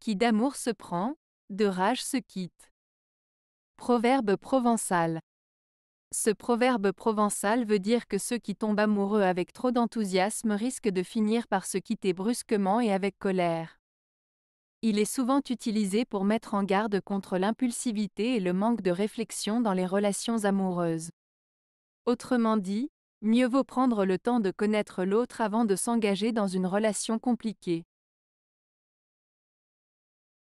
Qui d'amour se prend, de rage se quitte. Proverbe provençal. Ce proverbe provençal veut dire que ceux qui tombent amoureux avec trop d'enthousiasme risquent de finir par se quitter brusquement et avec colère. Il est souvent utilisé pour mettre en garde contre l'impulsivité et le manque de réflexion dans les relations amoureuses. Autrement dit, mieux vaut prendre le temps de connaître l'autre avant de s'engager dans une relation compliquée.